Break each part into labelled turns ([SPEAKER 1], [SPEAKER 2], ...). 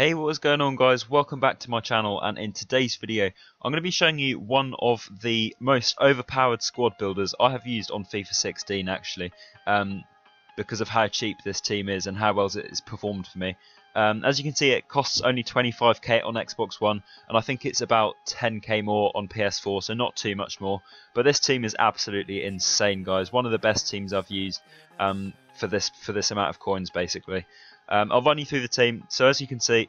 [SPEAKER 1] Hey what is going on guys welcome back to my channel and in today's video I'm going to be showing you one of the most overpowered squad builders I have used on FIFA 16 actually um, because of how cheap this team is and how well it has performed for me. Um, as you can see it costs only 25k on Xbox One and I think it's about 10k more on PS4 so not too much more but this team is absolutely insane guys one of the best teams I've used um, for this for this amount of coins basically. Um, I'll run you through the team. So as you can see,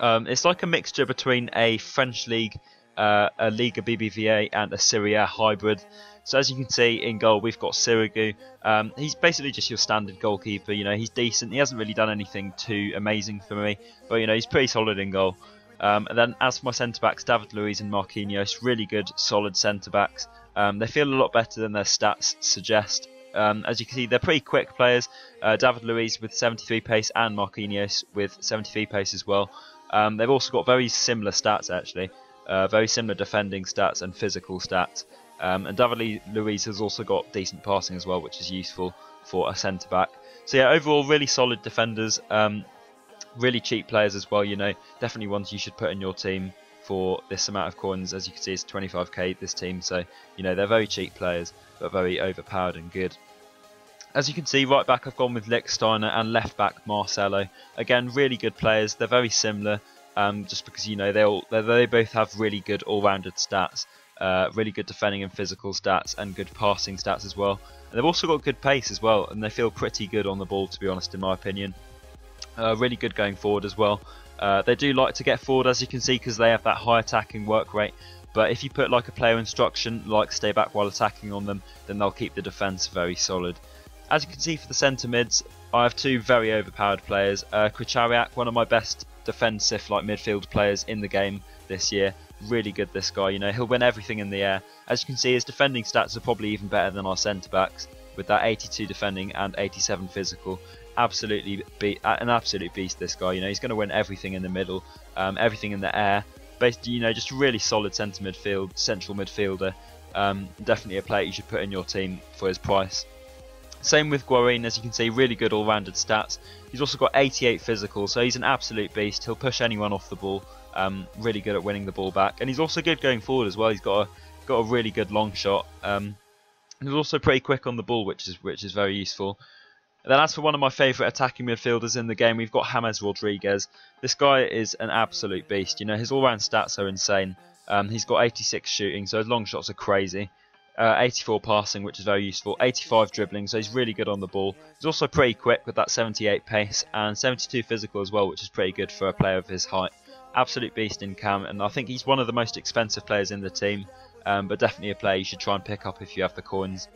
[SPEAKER 1] um, it's like a mixture between a French league, uh, a Liga BBVA, and a Serie A hybrid. So as you can see in goal, we've got Sirigu. Um, he's basically just your standard goalkeeper. You know, he's decent. He hasn't really done anything too amazing for me, but you know, he's pretty solid in goal. Um, and then as for my centre backs, David Luiz and Marquinhos, really good, solid centre backs. Um, they feel a lot better than their stats suggest. Um, as you can see, they're pretty quick players. Uh, David Luiz with 73 pace and Marquinhos with 73 pace as well. Um, they've also got very similar stats actually, uh, very similar defending stats and physical stats. Um, and David Luiz has also got decent passing as well, which is useful for a centre back. So yeah, overall really solid defenders. Um, really cheap players as well. You know, definitely ones you should put in your team for this amount of coins. As you can see, it's 25k this team, so you know they're very cheap players, but very overpowered and good. As you can see, right back I've gone with Lichtsteiner and left back Marcelo. Again, really good players. They're very similar, um, just because you know they all they both have really good all-rounded stats, uh, really good defending and physical stats, and good passing stats as well. And they've also got good pace as well, and they feel pretty good on the ball, to be honest, in my opinion. Uh, really good going forward as well. Uh, they do like to get forward, as you can see, because they have that high attacking work rate. But if you put like a player instruction, like stay back while attacking on them, then they'll keep the defence very solid. As you can see for the centre mids, I have two very overpowered players. Uh, one of my best defensive like midfield players in the game this year. Really good this guy, you know, he'll win everything in the air. As you can see, his defending stats are probably even better than our centre backs with that 82 defending and 87 physical absolutely be an absolute beast. This guy, you know, he's going to win everything in the middle, um, everything in the air. Basically, you know, just really solid centre midfield, central midfielder. Um, definitely a player you should put in your team for his price. Same with Guarin, as you can see, really good all-rounded stats. He's also got 88 physical, so he's an absolute beast. He'll push anyone off the ball. Um, really good at winning the ball back, and he's also good going forward as well. He's got a got a really good long shot. Um, he's also pretty quick on the ball, which is which is very useful. And then as for one of my favourite attacking midfielders in the game, we've got James Rodriguez. This guy is an absolute beast. You know, his all-round stats are insane. Um, he's got 86 shooting, so his long shots are crazy. Uh, 84 passing, which is very useful. 85 dribbling, so he's really good on the ball. He's also pretty quick with that 78 pace and 72 physical as well, which is pretty good for a player of his height. Absolute beast in cam, and I think he's one of the most expensive players in the team, um, but definitely a player you should try and pick up if you have the coins.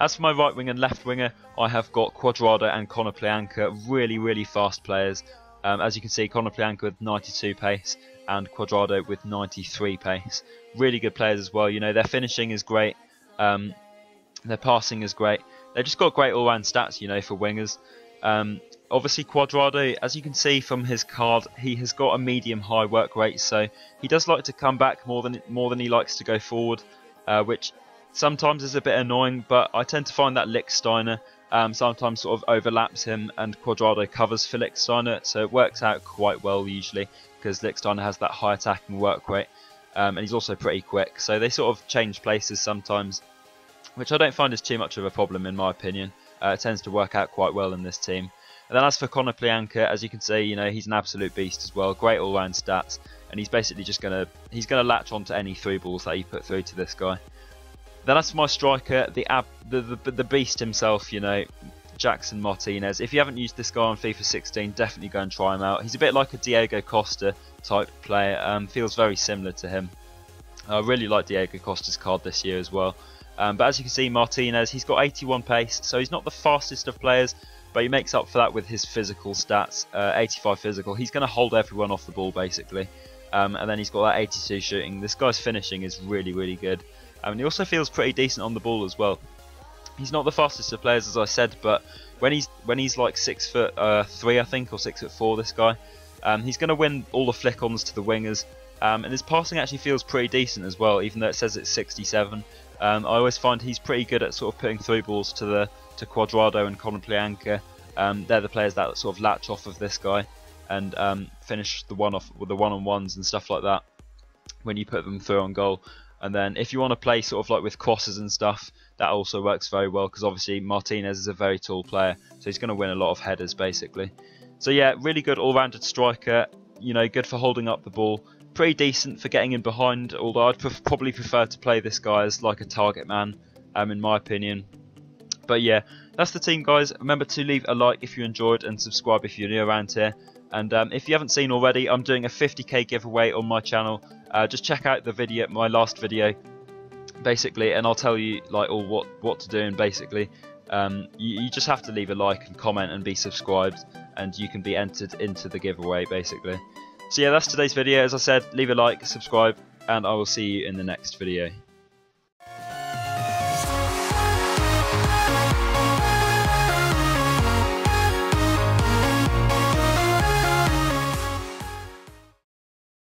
[SPEAKER 1] As for my right wing and left winger, I have got Cuadrado and Konoplyanka, really, really fast players. Um, as you can see, Konoplyanka with 92 pace and Cuadrado with 93 pace. Really good players as well. You know, their finishing is great. Um, their passing is great. They've just got great all-round stats, you know, for wingers. Um, obviously, Cuadrado, as you can see from his card, he has got a medium-high work rate, so he does like to come back more than more than he likes to go forward, uh, which sometimes is a bit annoying, but I tend to find that Lichtsteiner um, sometimes sort of overlaps him and Cuadrado covers for Lichtsteiner, so it works out quite well usually because Lichtsteiner has that high attacking work rate um, and he's also pretty quick. So they sort of change places sometimes, which I don't find is too much of a problem in my opinion. Uh, it tends to work out quite well in this team. And then as for Konoplyanka, as you can see, you know he's an absolute beast as well. Great all-round stats, and he's basically just gonna he's gonna latch onto any three balls that you put through to this guy. Then as for my striker, the ab, the, the, the beast himself, you know, Jackson Martinez. If you haven't used this guy on FIFA 16, definitely go and try him out. He's a bit like a Diego Costa type player. Um, feels very similar to him. I really like Diego Costa's card this year as well. Um, but as you can see, Martinez, he's got 81 pace, so he's not the fastest of players, but he makes up for that with his physical stats. Uh, 85 physical. He's going to hold everyone off the ball basically. Um, and then he's got that 82 shooting. This guy's finishing is really, really good. Um, and he also feels pretty decent on the ball as well. He's not the fastest of players, as I said, but when he's when he's like six foot uh, three, I think, or six foot four, this guy, um, he's going to win all the flick-ons to the wingers. Um, and his passing actually feels pretty decent as well, even though it says it's 67. Um, I always find he's pretty good at sort of putting through balls to the to Cuadrado and Konoplyanka. Um, they're the players that sort of latch off of this guy. and um, finish the one off with the one on ones and stuff like that when you put them through on goal. And then if you want to play sort of like with crosses and stuff, that also works very well because obviously Martinez is a very tall player, so he's going to win a lot of headers basically. So yeah, really good all-rounded striker. You know, good for holding up the ball. Pretty decent for getting in behind, although I'd probably prefer to play this guy as like a target man, um, in my opinion. But yeah, that's the team, guys. Remember to leave a like if you enjoyed and subscribe if you're new around here. And um, if you haven't seen already, I'm doing a 50k giveaway on my channel. Uh, just check out the video, my last video, basically, and I'll tell you like all what what to do. And basically, um, you, you just have to leave a like and comment and be subscribed, and you can be entered into the giveaway, basically. So yeah, that's today's video. As I said, leave a like, subscribe, and I will see you in the next video.